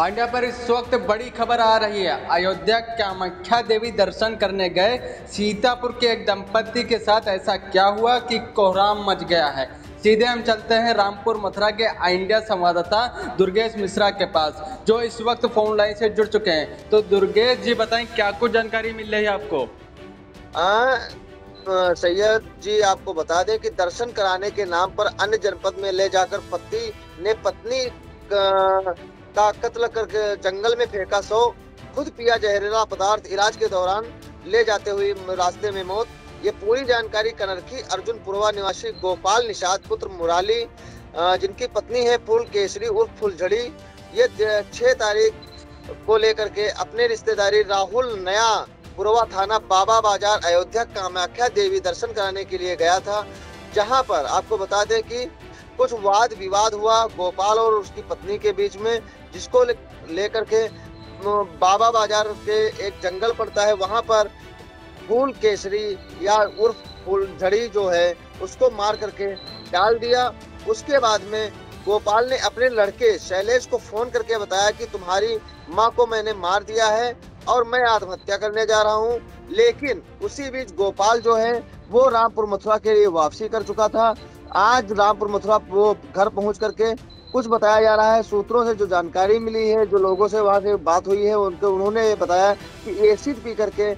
आंडिया पर इस वक्त बड़ी खबर आ रही है। अयोध्या कामाख्या देवी दर्शन करने गए। सीतापुर के एक दंपति के साथ ऐसा क्या हुआ कि कोहराम मच गया है? सीधे हम चलते हैं रामपुर मथुरा के इंडिया संवाददाता दुर्गेश मिश्रा के पास जो इस वक्त फ़ोन लाइन से जुड़ चुके हैं। तो दुर्गेश जी बताएँ क्या कुछ जानकारी मिल रही है आपको? आ, सैयद जी आपको बता दें कि दर्शन कराने के नाम पर अन्य जनपद में ले जाकर पति ने पत्नी का कत्ल करके जंगल में फेंका सो, खुद पिया जहरीला पदार्थ इलाज के दौरान ले जाते हुए रास्ते में मौत। ये पूरी जानकारी कनरखी अर्जुन पुरवा निवासी गोपाल निषाद पुत्र मुराली जिनकी पत्नी है फूल केसरी उर्फ़ फुलझड़ी। ये छह तारीख को लेकर के अपने रिश्तेदारी राहुल नया पुरवा थाना बाबा बाज़ार अयोध्या कामाख्या देवी दर्शन कराने के लिए गया था, जहाँ पर आपको बता दें कि कुछ वाद विवाद हुआ गोपाल और उसकी पत्नी के बीच में, जिसको लेकर के बाबा बाज़ार के एक जंगल पड़ता है, वहाँ पर फूल केसरी या उर्फ़ फूल झड़ी जो है, उसको मार करके डाल दिया। उसके बाद में गोपाल ने अपने लड़के शैलेश को फ़ोन करके बताया कि तुम्हारी माँ को मैंने मार दिया है और मैं आत्महत्या करने जा रहा हूँ। लेकिन उसी बीच गोपाल जो है, वो रामपुर मथुरा के लिए वापसी कर चुका था। आज रामपुर मथुरा घर पहुँच करके कुछ बताया जा रहा है। सूत्रों से जो जानकारी मिली है, जो लोगों से वहाँ से बात हुई है, उनके उन्होंने ये बताया कि एसिड पी करके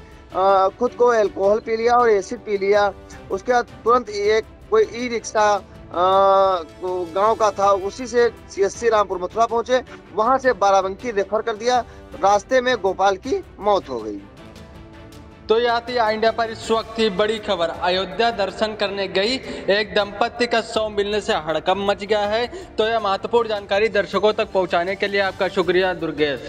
खुद को एल्कोहल पी लिया और एसिड पी लिया। उसके बाद तुरंत एक कोई ई रिक्शा गाँव का था, उसी से सीएससी रामपुर मथुरा पहुँचे। वहाँ से बाराबंकी रेफर कर दिया। रास्ते में गोपाल की मौत हो गई। तो यह थी इंडिया पर इस वक्त की बड़ी खबर। अयोध्या दर्शन करने गई, एक दंपति का सौ मिलने से हड़कम मच गया है। तो यह महत्वपूर्ण जानकारी दर्शकों तक पहुँचाने के लिए आपका शुक्रिया, दुर्गेश।